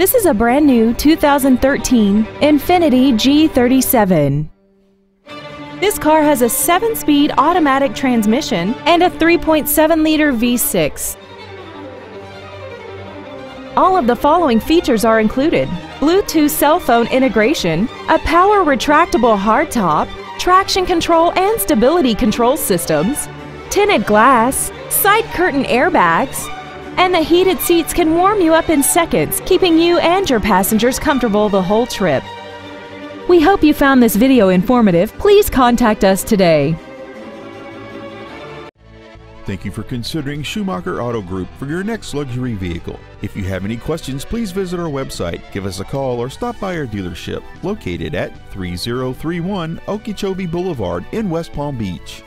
This is a brand new 2013 Infiniti G37. This car has a 7-speed automatic transmission and a 3.7-liter V6. All of the following features are included. Bluetooth cell phone integration, a power retractable hardtop, traction control and stability control systems, tinted glass, side curtain airbags, and the heated seats can warm you up in seconds, keeping you and your passengers comfortable the whole trip. We hope you found this video informative. Please contact us today. Thank you for considering Schumacher Auto Group for your next luxury vehicle. If you have any questions, please visit our website, give us a call, or stop by our dealership located at 3031 Okeechobee Boulevard in West Palm Beach.